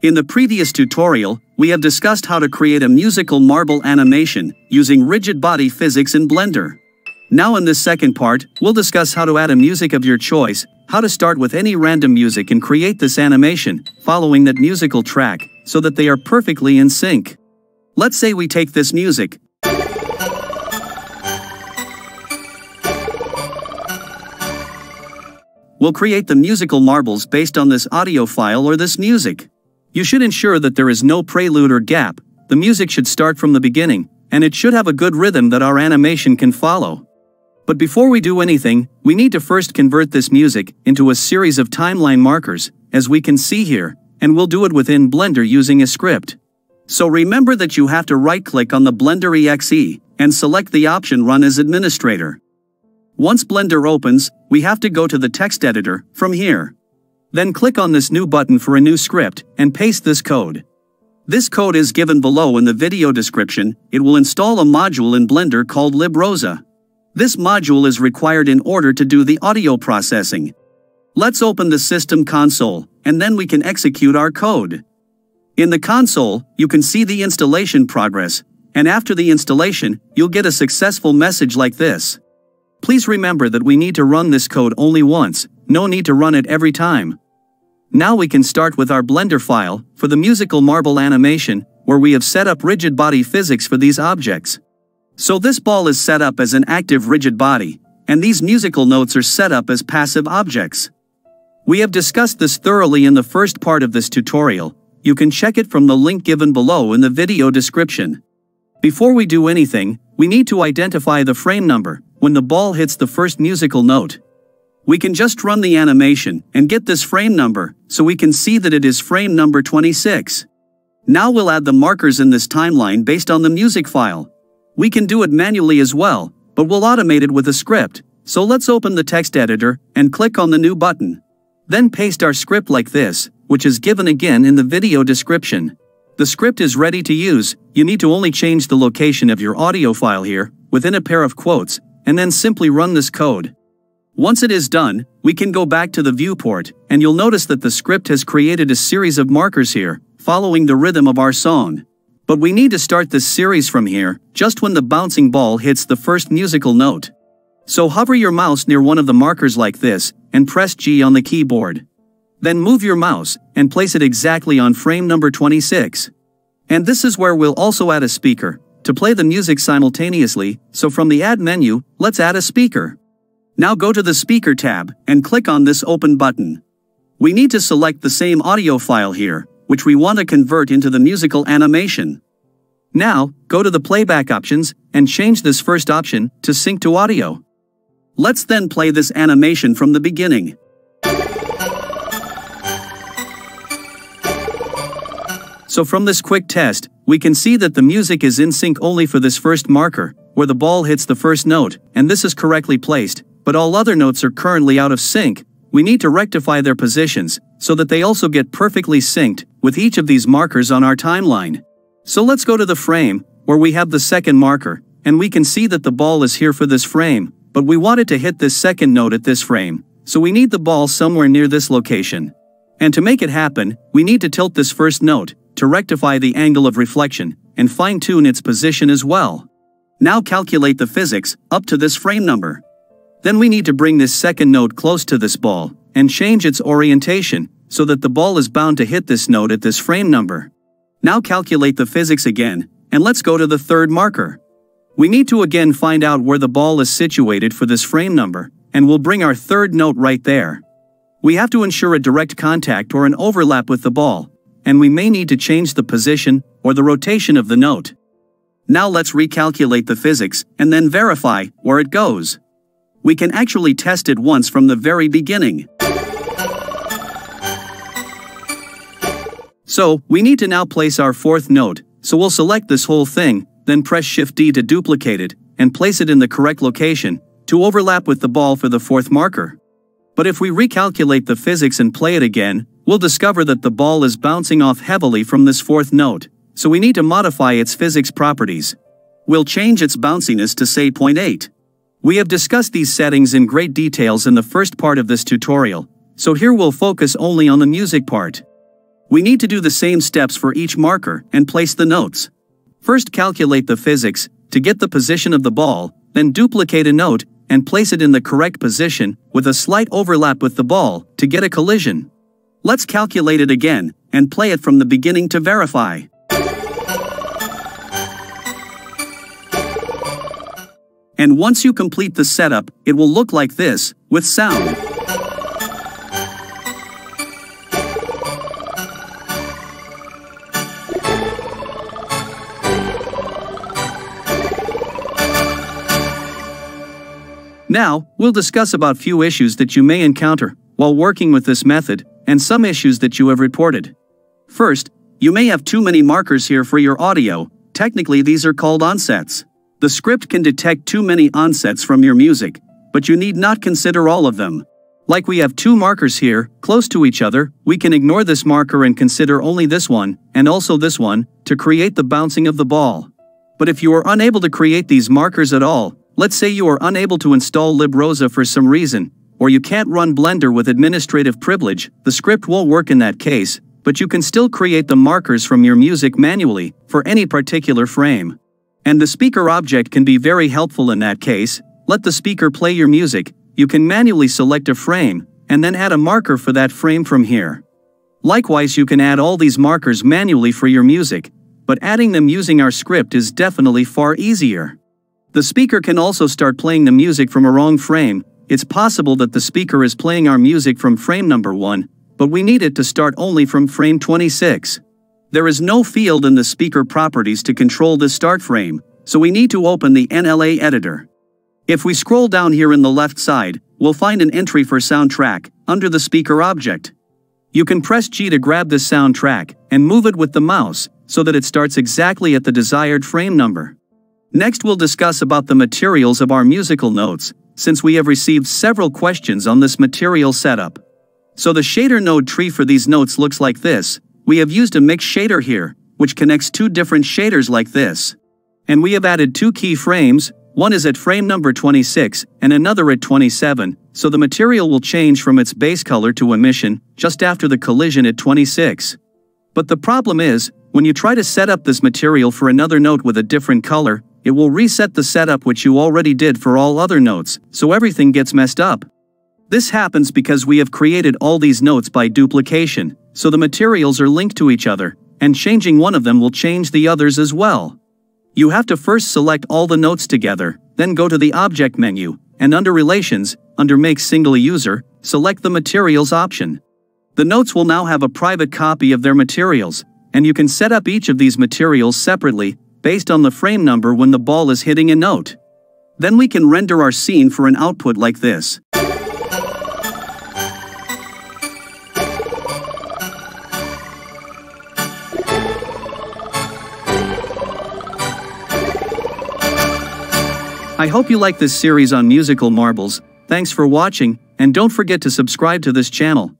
In the previous tutorial, we have discussed how to create a musical marble animation using rigid body physics in Blender. Now in this second part, we'll discuss how to add a music of your choice, how to start with any random music and create this animation, following that musical track, so that they are perfectly in sync. Let's say we take this music. We'll create the musical marbles based on this audio file or this music. You should ensure that there is no prelude or gap, the music should start from the beginning, and it should have a good rhythm that our animation can follow. But before we do anything, we need to first convert this music into a series of timeline markers, as we can see here, and we'll do it within Blender using a script. So remember that you have to right-click on the Blender EXE, and select the option Run as Administrator. Once Blender opens, we have to go to the text editor, from here. Then click on this new button for a new script and paste this code. This code is given below in the video description, it will install a module in Blender called LibRosa. This module is required in order to do the audio processing. Let's open the system console, and then we can execute our code. In the console, you can see the installation progress, and after the installation, you'll get a successful message like this. Please remember that we need to run this code only once, no need to run it every time. Now we can start with our Blender file for the musical marble animation where we have set up rigid body physics for these objects. So this ball is set up as an active rigid body, and these musical notes are set up as passive objects. We have discussed this thoroughly in the first part of this tutorial, you can check it from the link given below in the video description. Before we do anything, we need to identify the frame number when the ball hits the first musical note. We can just run the animation and get this frame number, so we can see that it is frame number 26. Now we'll add the markers in this timeline based on the music file. We can do it manually as well, but we'll automate it with a script, so let's open the text editor and click on the new button. Then paste our script like this, which is given again in the video description. The script is ready to use, you need to only change the location of your audio file here, within a pair of quotes, and then simply run this code. Once it is done, we can go back to the viewport, and you'll notice that the script has created a series of markers here, following the rhythm of our song. But we need to start this series from here, just when the bouncing ball hits the first musical note. So hover your mouse near one of the markers like this, and press G on the keyboard. Then move your mouse, and place it exactly on frame number 26. And this is where we'll also add a speaker, to play the music simultaneously, so from the Add menu, let's add a speaker. Now go to the Speaker tab and click on this Open button. We need to select the same audio file here, which we want to convert into the musical animation. Now, go to the playback options and change this first option to sync to audio. Let's then play this animation from the beginning. So from this quick test, we can see that the music is in sync only for this first marker, where the ball hits the first note, and this is correctly placed, but all other notes are currently out of sync, we need to rectify their positions, so that they also get perfectly synced, with each of these markers on our timeline. So let's go to the frame, where we have the second marker, and we can see that the ball is here for this frame, but we wanted to hit this second note at this frame, so we need the ball somewhere near this location. And to make it happen, we need to tilt this first note, to rectify the angle of reflection, and fine-tune its position as well. Now calculate the physics, up to this frame number. Then we need to bring this second note close to this ball, and change its orientation, so that the ball is bound to hit this note at this frame number. Now calculate the physics again, and let's go to the third marker. We need to again find out where the ball is situated for this frame number, and we'll bring our third note right there. We have to ensure a direct contact or an overlap with the ball, and we may need to change the position or the rotation of the note. Now let's recalculate the physics and then verify where it goes we can actually test it once from the very beginning. So, we need to now place our fourth note, so we'll select this whole thing, then press Shift D to duplicate it, and place it in the correct location, to overlap with the ball for the fourth marker. But if we recalculate the physics and play it again, we'll discover that the ball is bouncing off heavily from this fourth note, so we need to modify its physics properties. We'll change its bounciness to say 0.8. We have discussed these settings in great details in the first part of this tutorial, so here we'll focus only on the music part. We need to do the same steps for each marker and place the notes. First calculate the physics, to get the position of the ball, then duplicate a note, and place it in the correct position, with a slight overlap with the ball, to get a collision. Let's calculate it again, and play it from the beginning to verify. And once you complete the setup, it will look like this, with sound. Now, we'll discuss about few issues that you may encounter while working with this method, and some issues that you have reported. First, you may have too many markers here for your audio, technically these are called onsets. The script can detect too many onsets from your music, but you need not consider all of them. Like we have two markers here, close to each other, we can ignore this marker and consider only this one, and also this one, to create the bouncing of the ball. But if you are unable to create these markers at all, let's say you are unable to install LibRosa for some reason, or you can't run Blender with administrative privilege, the script won't work in that case, but you can still create the markers from your music manually, for any particular frame. And the speaker object can be very helpful in that case, let the speaker play your music, you can manually select a frame, and then add a marker for that frame from here. Likewise you can add all these markers manually for your music, but adding them using our script is definitely far easier. The speaker can also start playing the music from a wrong frame, it's possible that the speaker is playing our music from frame number 1, but we need it to start only from frame 26. There is no field in the speaker properties to control the start frame, so we need to open the NLA editor. If we scroll down here in the left side, we'll find an entry for soundtrack, under the speaker object. You can press G to grab this soundtrack, and move it with the mouse, so that it starts exactly at the desired frame number. Next we'll discuss about the materials of our musical notes, since we have received several questions on this material setup. So the shader node tree for these notes looks like this, we have used a mix shader here, which connects two different shaders like this. And we have added two keyframes, one is at frame number 26 and another at 27, so the material will change from its base color to emission just after the collision at 26. But the problem is, when you try to set up this material for another note with a different color, it will reset the setup which you already did for all other notes, so everything gets messed up. This happens because we have created all these notes by duplication, so the materials are linked to each other, and changing one of them will change the others as well. You have to first select all the notes together, then go to the Object menu, and under Relations, under Make Single User, select the Materials option. The notes will now have a private copy of their materials, and you can set up each of these materials separately based on the frame number when the ball is hitting a note. Then we can render our scene for an output like this. I hope you like this series on musical marbles, thanks for watching, and don't forget to subscribe to this channel.